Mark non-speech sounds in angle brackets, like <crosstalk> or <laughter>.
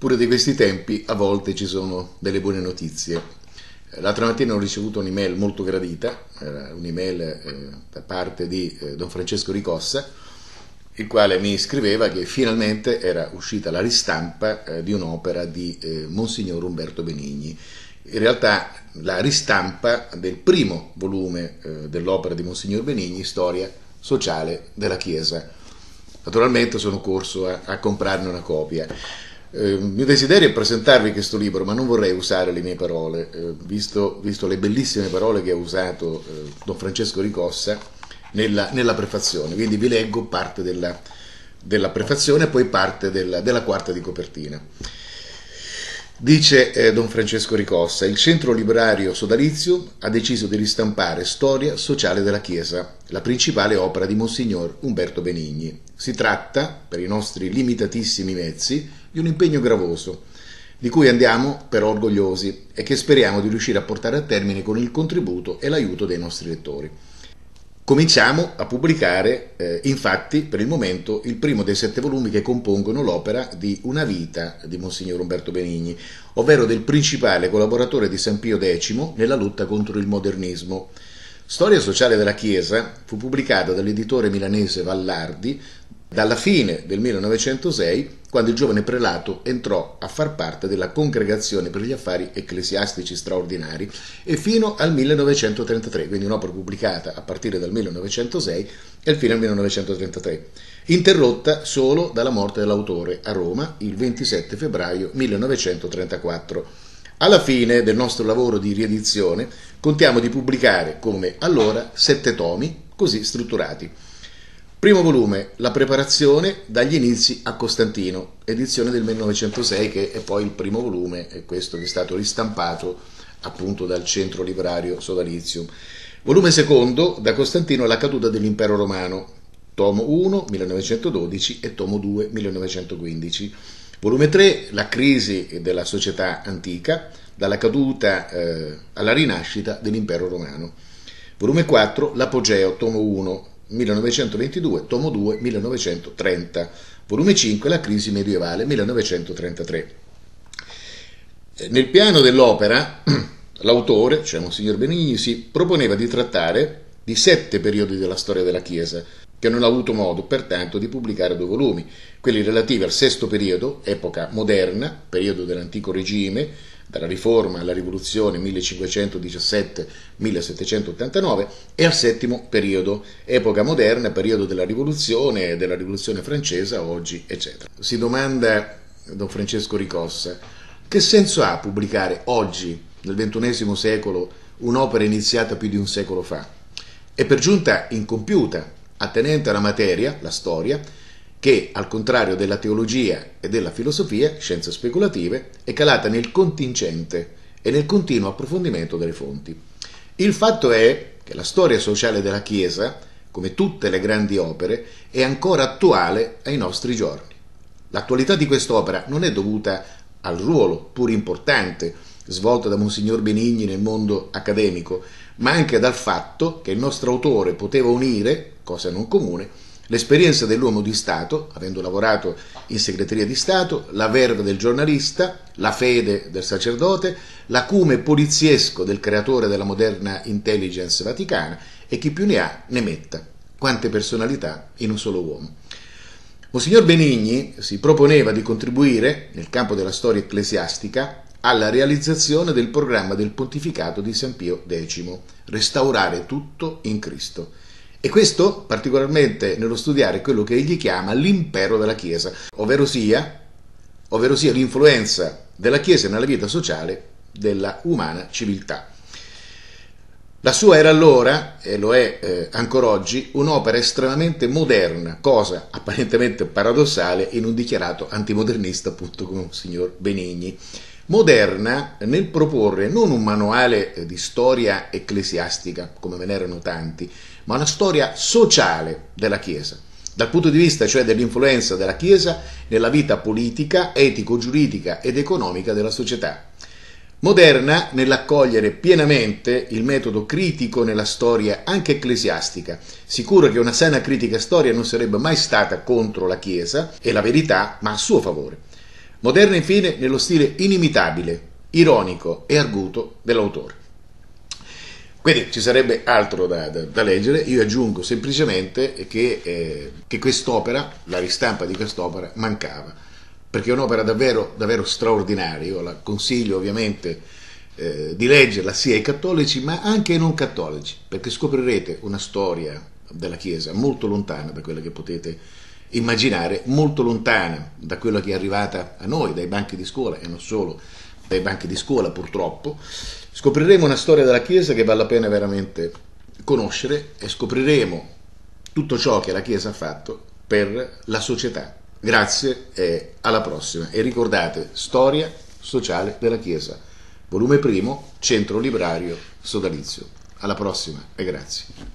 pure di questi tempi a volte ci sono delle buone notizie. L'altra mattina ho ricevuto un'email molto gradita, un'email eh, da parte di eh, Don Francesco Ricossa, il quale mi scriveva che finalmente era uscita la ristampa eh, di un'opera di eh, Monsignor Umberto Benigni. In realtà la ristampa del primo volume eh, dell'opera di Monsignor Benigni, Storia sociale della Chiesa. Naturalmente sono corso a, a comprarne una copia. Eh, il mio desiderio è presentarvi questo libro, ma non vorrei usare le mie parole, eh, visto, visto, le bellissime parole che ha usato eh, Don Francesco Ricossa nella, nella, prefazione. Quindi vi leggo parte della, della prefazione e poi parte della, della quarta di copertina. Dice eh, Don Francesco Ricossa, il centro librario sodalizio ha deciso di ristampare Storia sociale della Chiesa, la principale opera di Monsignor Umberto Benigni. Si tratta, per i nostri limitatissimi mezzi, di un impegno gravoso, di cui andiamo però orgogliosi e che speriamo di riuscire a portare a termine con il contributo e l'aiuto dei nostri lettori. Cominciamo a pubblicare, eh, infatti, per il momento, il primo dei sette volumi che compongono l'opera di Una vita di Monsignor Umberto Benigni, ovvero del principale collaboratore di San Pio X nella lotta contro il modernismo. Storia sociale della Chiesa fu pubblicata dall'editore milanese Vallardi dalla fine del 1906, quando il giovane prelato entrò a far parte della Congregazione per gli affari ecclesiastici straordinari, e fino al 1933, quindi un'opera pubblicata a partire dal 1906 e fino al 1933, interrotta solo dalla morte dell'autore a Roma il 27 febbraio 1934. Alla fine del nostro lavoro di riedizione contiamo di pubblicare come allora sette tomi così strutturati. Primo volume, La preparazione dagli inizi a Costantino, edizione del 1906 che è poi il primo volume, è questo che è stato ristampato appunto dal centro librario Sodalizium. Volume secondo, da Costantino alla caduta dell'impero romano, tomo 1 1912 e tomo 2 1915. Volume 3, La crisi della società antica, dalla caduta eh, alla rinascita dell'impero romano. Volume 4, L'apogeo, tomo 1 1922, tomo 2, 1930, volume 5, La crisi medievale, 1933. Eh, nel piano dell'opera, <clears throat> l'autore, cioè Monsignor Benigni, si proponeva di trattare di sette periodi della storia della Chiesa, che non ha avuto modo, pertanto, di pubblicare due volumi, quelli relativi al sesto periodo, epoca moderna, periodo dell'antico regime, dalla riforma alla rivoluzione 1517-1789 e al settimo periodo, epoca moderna, periodo della rivoluzione, della rivoluzione francese, oggi, eccetera. Si domanda Don Francesco Ricossa, che senso ha pubblicare oggi, nel XXI secolo, un'opera iniziata più di un secolo fa? E per giunta incompiuta, attenente alla materia, la storia, che, al contrario della teologia e della filosofia, scienze speculative, è calata nel contingente e nel continuo approfondimento delle fonti. Il fatto è che la storia sociale della Chiesa, come tutte le grandi opere, è ancora attuale ai nostri giorni. L'attualità di quest'opera non è dovuta al ruolo, pur importante, svolto da Monsignor Benigni nel mondo accademico, ma anche dal fatto che il nostro autore poteva unire, cosa non comune, L'esperienza dell'uomo di Stato, avendo lavorato in segreteria di Stato, la verve del giornalista, la fede del sacerdote, l'acume poliziesco del creatore della moderna intelligence vaticana e chi più ne ha ne metta. Quante personalità in un solo uomo. Monsignor Benigni si proponeva di contribuire, nel campo della storia ecclesiastica, alla realizzazione del programma del pontificato di San Pio X, restaurare tutto in Cristo. E questo particolarmente nello studiare quello che egli chiama l'impero della Chiesa, ovvero sia, ovvero sia l'influenza della Chiesa nella vita sociale della umana civiltà. La sua era allora, e lo è eh, ancora oggi, un'opera estremamente moderna, cosa apparentemente paradossale in un dichiarato antimodernista appunto come un signor Benigni. Moderna nel proporre non un manuale di storia ecclesiastica, come ve n'erano tanti, ma una storia sociale della Chiesa, dal punto di vista cioè dell'influenza della Chiesa nella vita politica, etico-giuridica ed economica della società. Moderna nell'accogliere pienamente il metodo critico nella storia anche ecclesiastica, sicuro che una sana critica storia non sarebbe mai stata contro la Chiesa e la verità, ma a suo favore. Moderna infine nello stile inimitabile, ironico e arguto dell'autore. Quindi ci sarebbe altro da, da, da leggere, io aggiungo semplicemente che, eh, che quest'opera, la ristampa di quest'opera, mancava, perché è un'opera davvero, davvero straordinaria, io la consiglio ovviamente eh, di leggerla sia ai cattolici ma anche ai non cattolici, perché scoprirete una storia della Chiesa molto lontana da quella che potete immaginare, molto lontana da quella che è arrivata a noi, dai banchi di scuola e non solo dai banchi di scuola purtroppo, scopriremo una storia della Chiesa che vale la pena veramente conoscere e scopriremo tutto ciò che la Chiesa ha fatto per la società. Grazie e alla prossima. E ricordate, Storia sociale della Chiesa, volume primo, Centro Librario Sodalizio. Alla prossima e grazie.